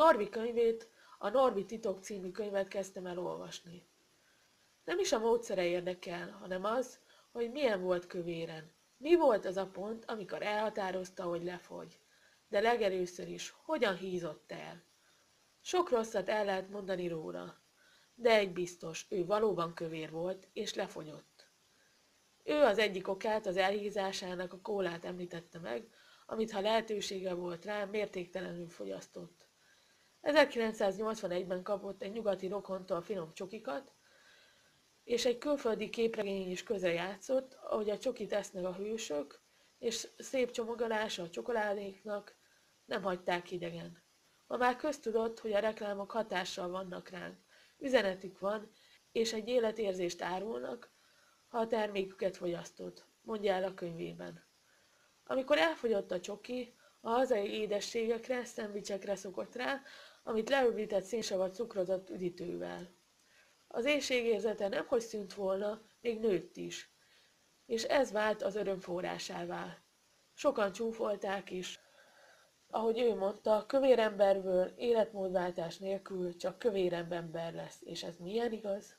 Norvi könyvét, a Norvi titok című könyvet kezdtem el olvasni. Nem is a módszere érdekel, hanem az, hogy milyen volt kövéren. Mi volt az a pont, amikor elhatározta, hogy lefogy. De legelőször is, hogyan hízott el. Sok rosszat el lehet mondani róla, de egy biztos, ő valóban kövér volt, és lefogyott. Ő az egyik okát az elhízásának a kólát említette meg, amit ha lehetősége volt rá, mértéktelenül fogyasztott. 1981-ben kapott egy nyugati rokontól finom csokikat, és egy külföldi képregény is köze játszott, ahogy a csokit esznek a hősök, és szép csomagolása a csokoládéknak nem hagyták idegen. Ma már köztudott, hogy a reklámok hatással vannak ránk. Üzenetük van, és egy életérzést árulnak, ha a terméküket fogyasztod, mondja el a könyvében. Amikor elfogyott a csoki, a hazai édességekre, szendvicsekre szokott rá, amit leöblített szénsavat cukrozott üdítővel. Az éjségérzete nem hogy szűnt volna, még nőtt is. És ez vált az öröm forrásává. Sokan csúfolták is. Ahogy ő mondta, kövér emberből életmódváltás nélkül csak kövér ember lesz, és ez milyen igaz?